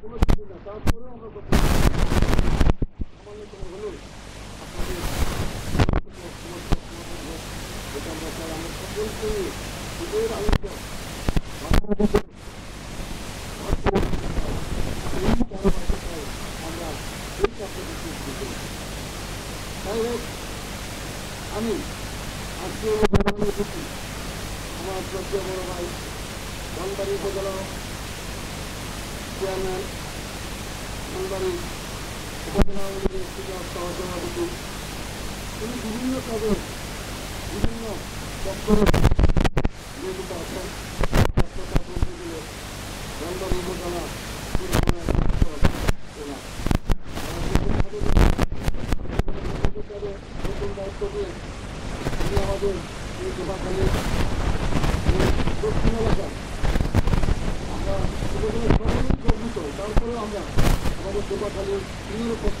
তারপরেও আমরা করতে পারি। কোনো আমরা চাই আমরা সকলকে আমি আজকে আমার শ্রদ্ধা বড় ভাই ধনবাড়ি উপজেলা চেয়ারম্যান ধনবাড়ি উপজেলা আওয়ামী লীগের সহসভাপতি তিনি বিভিন্ন কাজে বিভিন্ন দপ্তরে নিয়োজিত আছেন ধনবাড়ি উপজেলা। আমাদের এই জোপাখালী দক্ষিণ এলাকা আমরা আমাদের জোপাখালীর বিভিন্ন পক্ষ